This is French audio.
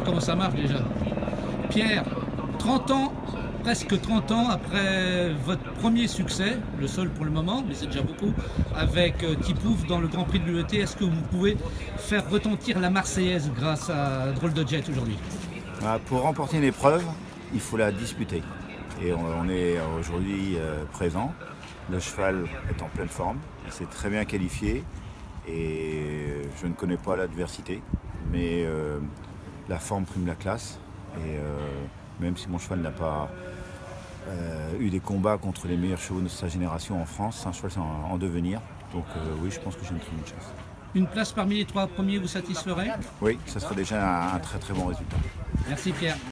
Comment ça marche déjà. Pierre, 30 ans, presque 30 ans après votre premier succès, le seul pour le moment, mais c'est déjà beaucoup, avec euh, Tipouf dans le Grand Prix de l'UET, est-ce que vous pouvez faire retentir la Marseillaise grâce à Drôle de Jet aujourd'hui? Bah, Pour remporter une épreuve, il faut la disputer. Et on, est aujourd'hui euh, présent. Le cheval est en pleine forme, il s'est très bien qualifié et je ne connais pas l'adversité, mais euh, la forme prime la classe. Et euh, même si mon cheval n'a pas euh, eu des combats contre les meilleurs chevaux de sa génération en France, c'est un cheval en, en devenir. Donc euh, oui, je pense que j'ai une très bonne chance. Une place parmi les trois premiers vous satisferait? Oui, ça serait déjà un- un très très bon résultat. Merci Pierre.